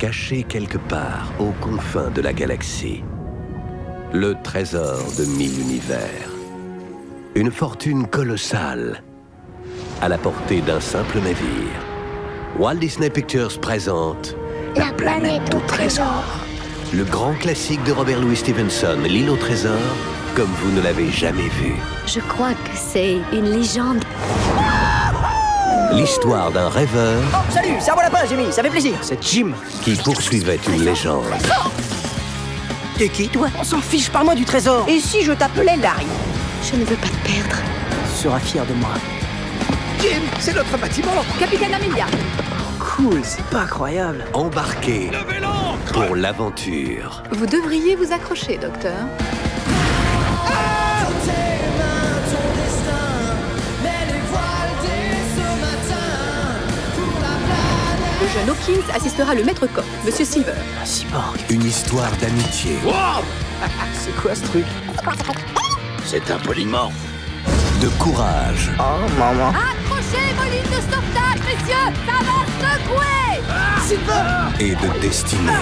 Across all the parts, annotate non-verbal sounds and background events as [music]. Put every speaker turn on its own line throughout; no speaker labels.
caché quelque part aux confins de la galaxie. Le trésor de mille univers. Une fortune colossale, à la portée d'un simple navire. Walt Disney Pictures présente
La planète au trésor.
le grand classique de Robert Louis Stevenson, L'île au trésor, comme vous ne l'avez jamais vu.
Je crois que c'est une légende.
L'histoire d'un rêveur
Oh, salut, c'est à moi lapin, Jimmy, ça fait plaisir. C'est Jim.
qui poursuivait une légende.
T'es qui, toi? On s'en fiche, parle-moi du trésor. Et si je t'appelais Larry?
Je ne veux pas te perdre.
Tu seras fier de moi.
Jim, c'est notre bâtiment
Capitaine Amelia,
Cool, c'est pas incroyable.
Embarqué pour l'aventure.
vous devriez vous accrocher, docteur. Jeune Hawkins assistera le maître coq, Monsieur Silver.
Un cyborg.
Une histoire d'amitié, [laughs]
C'est quoi ce truc?
C'est un polymorphe.
de courage
Oh, maman.
Accrochez vos lignes de sauvetage, messieurs Ça va secouer
et de destinée.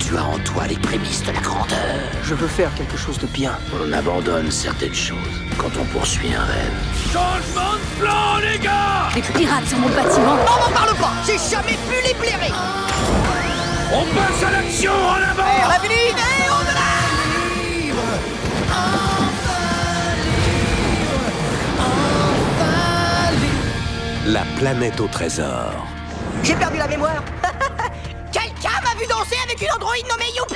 Tu as en toi les prémices de la grandeur.
Je veux faire quelque chose de bien.
On abandonne certaines choses quand on poursuit un rêve. Changement de plan, les gars
Des pirates sur mon bâtiment.
On m'en parle pas. J'ai jamais pu les blairer
On passe à l'action en avant.
On a fini Et on de là
La planète au trésor.
J'ai perdu la mémoire. [laughs] Quelqu'un m'a vu danser avec une androïde nommée Youpi